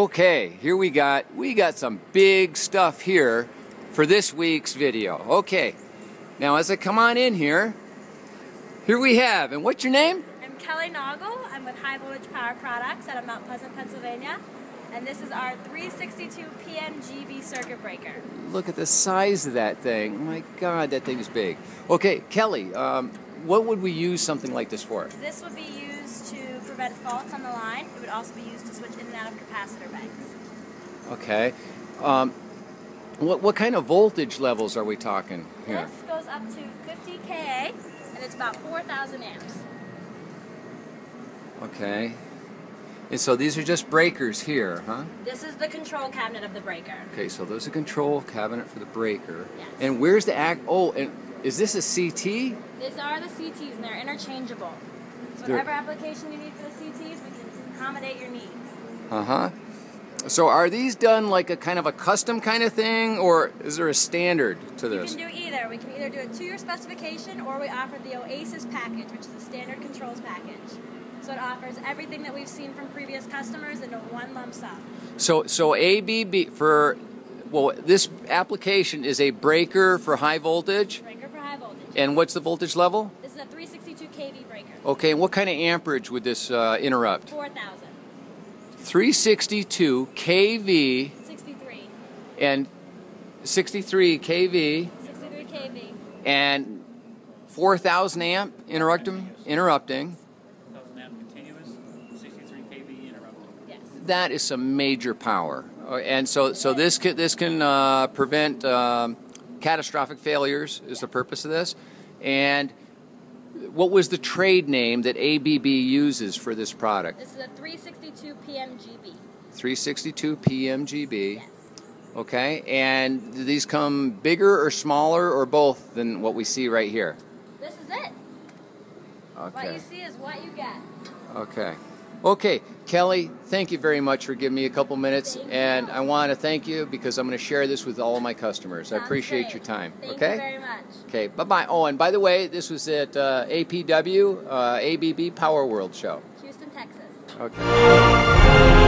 Okay, here we got we got some big stuff here for this week's video. Okay, now as I come on in here, here we have, and what's your name? I'm Kelly Naugle. I'm with High Voltage Power Products out of Mount Pleasant, Pennsylvania. And this is our 362 PMGV circuit breaker. Look at the size of that thing. My God, that thing is big. Okay, Kelly, um, what would we use something like this for? This would be used to prevent faults on the line. It would also be used to switch in and out of capacitor banks. Okay. Um, what, what kind of voltage levels are we talking here? This goes up to 50 kA, and it's about 4,000 amps. Okay. And so these are just breakers here, huh? This is the control cabinet of the breaker. Okay, so there's a control cabinet for the breaker. Yes. And where's the act? Oh, and is this a CT? These are the CTs, and they're interchangeable. Whatever application you need for the CTs, we can accommodate your needs. Uh huh. So are these done like a kind of a custom kind of thing, or is there a standard to this? can do either. We can either do it to your specification or we offer the Oasis package, which is a standard controls package. So it offers everything that we've seen from previous customers into one lump sum. So so ABB for well, this application is a breaker for high voltage, Breaker for high voltage. and what's the voltage level? This is a 362 kV breaker. Okay, and what kind of amperage would this uh, interrupt? 4,000. 362 kV 63. and 63 kV 63 kV. and 4,000 amp interrupting interrupting. 1000 amp continuous, 63 kV interrupting. Yes. That is some major power, Uh, and so so this can this can uh, prevent um, catastrophic failures. Is the purpose of this, and what was the trade name that ABB uses for this product? This is a 362 PMGV. 362 PMGV. Yes. Okay, and do these come bigger or smaller or both than what we see right here? This is it. What you see is what you get. Okay. Okay, Kelly, thank you very much for giving me a couple minutes, and. I want to thank you because I'm going to share this with all of my customers. I appreciate great. your time. Thank okay. you very much. Okay. Bye bye. Oh, and by the way, this was at uh, APW uh, ABB Power World Show. Houston, Texas. Okay.